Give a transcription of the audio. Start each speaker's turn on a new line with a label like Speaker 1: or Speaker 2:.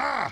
Speaker 1: Da!